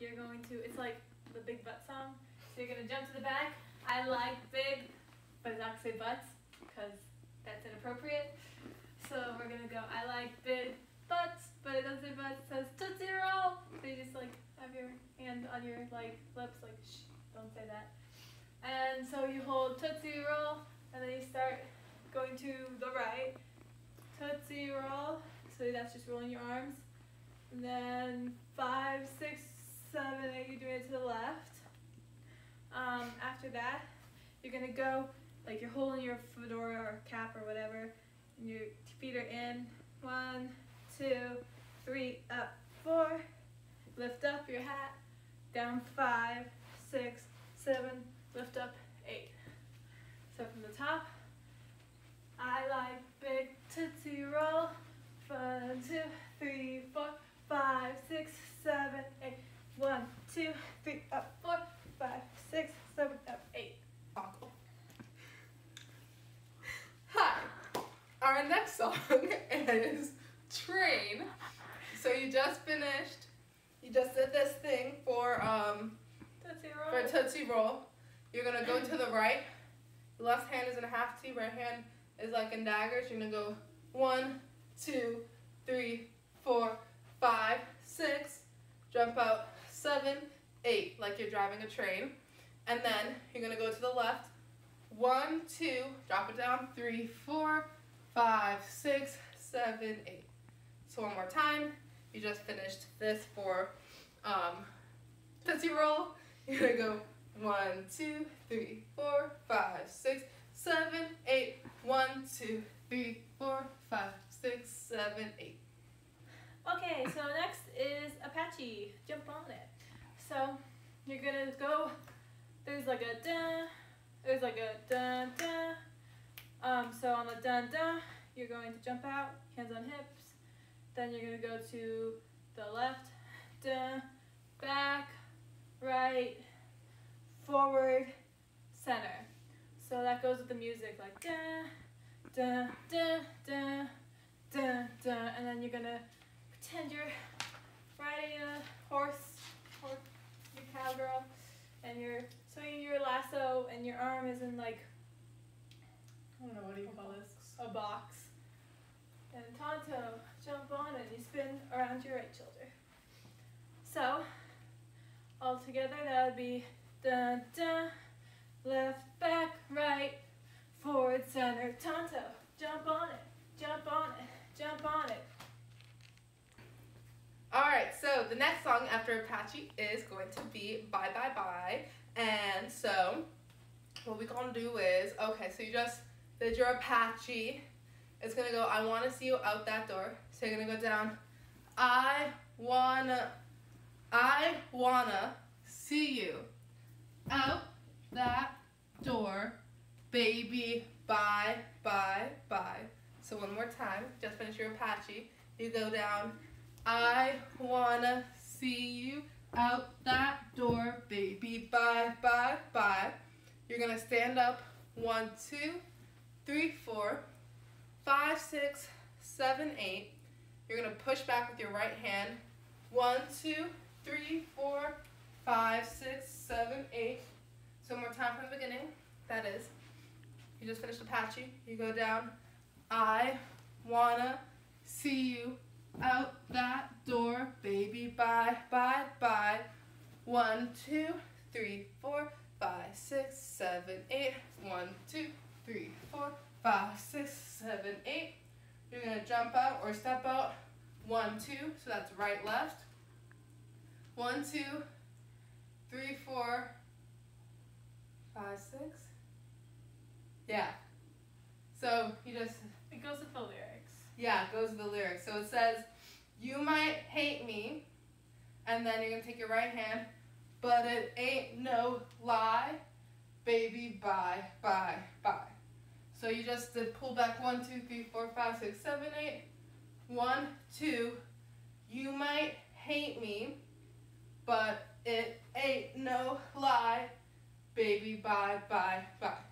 you're going to, it's like the big butt song. So you're gonna jump to the back. I like big, but not going to say butts, because that's inappropriate. So we're gonna go, I like big butts, but it doesn't say butts, it says Tootsie Roll. So you just like have your hand on your like lips, like shh, don't say that. And so you hold Tootsie Roll, and then you start going to the right. Tootsie Roll, so that's just rolling your arms. And then five, six, seven, eight, you're doing it to the left. Um, after that, you're gonna go, like you're holding your fedora or cap or whatever, and your feet are in. One, two, three, up, four. Lift up your hat, down five, six, seven, lift up eight. So from the top, I like big tootsie roll. One, two, three, four, five, six, seven, eight. One, two, three, up, four, five, six, seven, up, eight. Hi. Our next song is Train. So you just finished, you just did this thing for um Tootsie for roll. Tootsie Roll. You're gonna go to the right. The left hand is in a half T, right hand is like in daggers. You're gonna go one, two, three, four, five, six, jump out, seven, eight, like you're driving a train. And then you're gonna go to the left. One, two, drop it down, three, four, five, six, seven, eight. So one more time. You just finished this for um, Tootsie Roll. You're gonna go one, two, three, four, five, six, seven, eight. One, two, three, four, five, six, seven, eight. Okay, so next is Apache. Jump on it. So you're gonna go. There's like a dun. There's like a dun dun. Um, so on the dun dun, you're going to jump out, hands on hips. Then you're gonna go to the left, dun, back, right, forward, center. So that goes with the music, like da, da, da, da, da, dun, and then you're gonna pretend you're riding a horse or your cowgirl and you're swinging your lasso and your arm is in like I don't know what do you call this? A box and Tonto jump on and you spin around your right shoulder so all together that would be dun dun left back right forward center Tonto jump on it jump on it jump on it Alright, so the next song after Apache is going to be Bye Bye Bye. And so, what we're gonna do is, okay, so you just did your Apache. It's gonna go, I wanna see you out that door. So you're gonna go down, I wanna, I wanna see you out that door, baby. Bye, bye, bye. So one more time, just finish your Apache. You go down, I wanna see you out that door, baby. Bye, bye, bye. You're gonna stand up. One, two, three, four, five, six, seven, eight. You're gonna push back with your right hand. One, two, three, four, five, six, seven, eight. So one more time from the beginning. That is, you just finished Apache. You go down. I wanna see you out that door, baby. Bye, bye, bye. One, two, three, four, five, six, seven, eight. One, two, three, four, five, six, seven, eight. You're gonna jump out or step out. One, two, so that's right, left. One, two, three, four, five, six. Yeah. So you just it goes with the lyrics yeah, it goes with the lyrics. So it says, You might hate me, and then you're gonna take your right hand, but it ain't no lie, baby, bye, bye, bye. So you just did pull back one, two, three, four, five, six, seven, eight. One, two, you might hate me, but it ain't no lie, baby, bye, bye, bye.